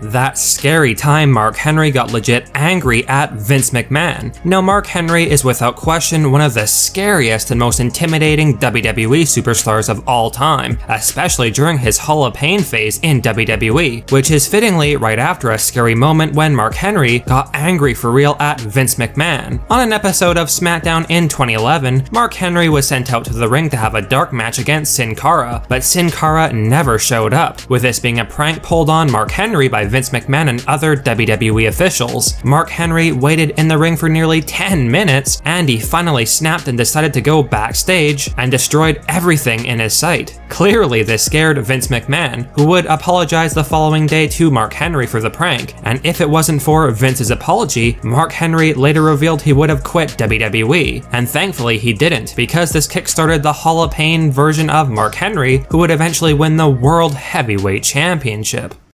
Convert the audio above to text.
That scary time Mark Henry got legit angry at Vince McMahon. Now Mark Henry is without question one of the scariest and most intimidating WWE superstars of all time, especially during his Hall of Pain phase in WWE, which is fittingly right after a scary moment when Mark Henry got angry for real at Vince McMahon. On an episode of SmackDown in 2011, Mark Henry was sent out to the ring to have a dark match against Sin Cara, but Sin Cara never showed up, with this being a prank pulled on Mark Henry by Vince McMahon and other WWE officials. Mark Henry waited in the ring for nearly 10 minutes, and he finally snapped and decided to go backstage and destroyed everything in his sight. Clearly this scared Vince McMahon, who would apologize the following day to Mark Henry for the prank, and if it wasn't for Vince's apology, Mark Henry later revealed he would have quit WWE, and thankfully he didn't, because this kickstarted the Hall of Pain version of Mark Henry, who would eventually win the World Heavyweight Championship.